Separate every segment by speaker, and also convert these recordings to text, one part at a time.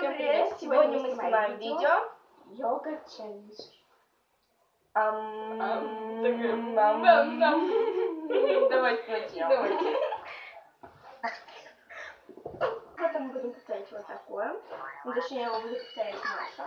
Speaker 1: Всем привет! Сегодня мы снимаем видео.
Speaker 2: Йога челлендж.
Speaker 1: Давайте начнем.
Speaker 3: Давайте.
Speaker 1: Потом мы будем повторять вот такое. Ну, точнее, его будет повторять Маша.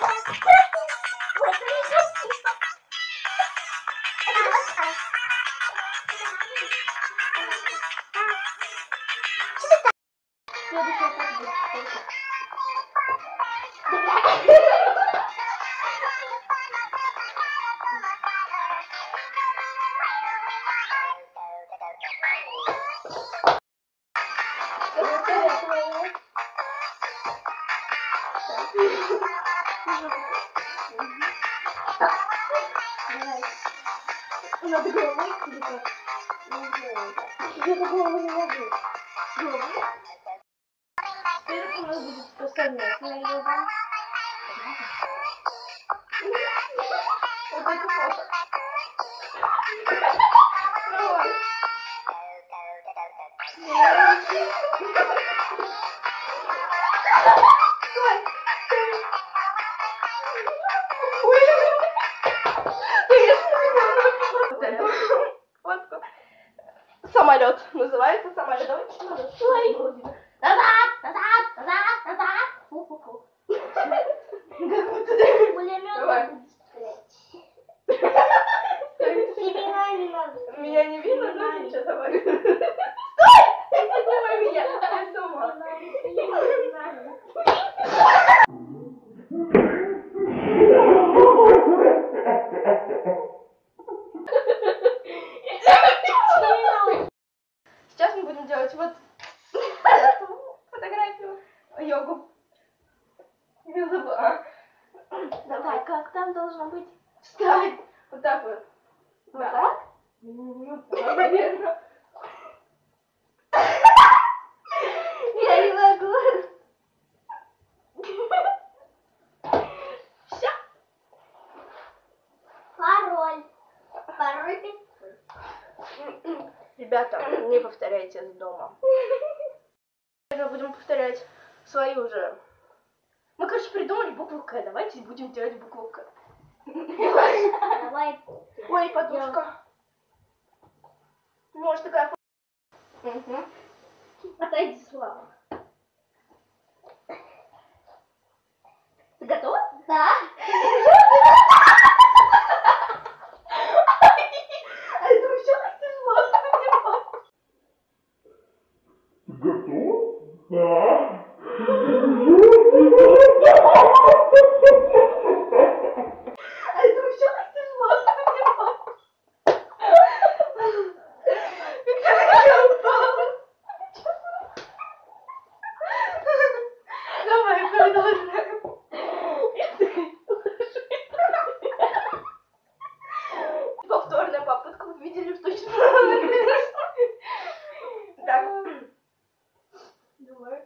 Speaker 2: такое.
Speaker 1: Так.
Speaker 2: Надо головой или как? Я по голову не могу. Головой? Теперь у нас будет совместная йога.
Speaker 1: Вот это фото. Давай. Самолет. Называется самолет. Давайте самолет.
Speaker 2: Ой. Назад, назад, назад, назад. Фу-фу-фу. Пулемет
Speaker 1: Давай.
Speaker 2: будет стрелять. Семена не надо.
Speaker 1: Меня не видно, но ничего, давай. Делать вот эту фотографию, йогу. Я забыла.
Speaker 2: Давай, как там должно быть?
Speaker 1: Встать. Вот так вот.
Speaker 2: Вот так?
Speaker 1: Ну, да, наверное. Ребята, не повторяйте это дома. Мы будем повторять свою же. Мы, короче, придумали букву К. Давайте будем делать букву К.
Speaker 2: Давай.
Speaker 1: Ой, подушка. Может, такая... Мгм.
Speaker 2: Отойди, Слава. Ты готова? Да.
Speaker 1: А это вообще как тяжело.
Speaker 4: Готов? Да.
Speaker 1: А это вообще как тяжело. Давай, продолжаем. Повторная попытка. Вы видели, что точно Так. Давай.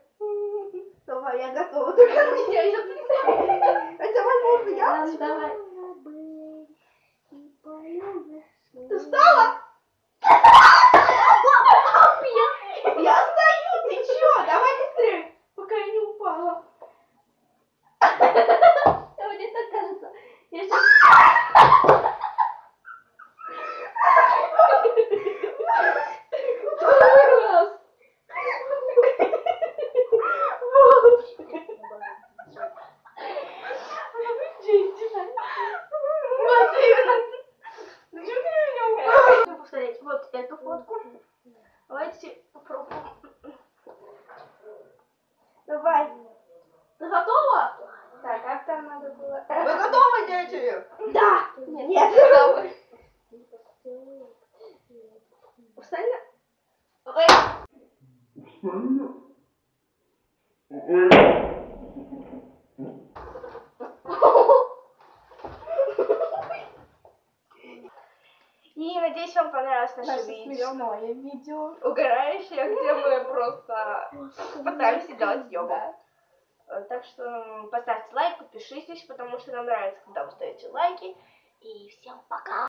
Speaker 1: Давай, я готова. Только меня я Это возможно, я?
Speaker 2: Ну, давай.
Speaker 1: Ты
Speaker 2: Зачем повторять.
Speaker 1: Вот эту фотку. Давайте попробуем. Давай.
Speaker 2: Ты готова?
Speaker 1: Так, как там надо было?
Speaker 3: Вы готовы, дети?
Speaker 1: Да! Нет, нет. готовы. Встань надеюсь, вам понравилось наше
Speaker 2: Наше
Speaker 1: видео.
Speaker 2: смешное видео.
Speaker 1: Угорающее, где мы просто пытаемся делать йогу. Э, Так что поставьте лайк, подпишитесь, потому что нам нравится, когда вы ставите лайки. И всем пока!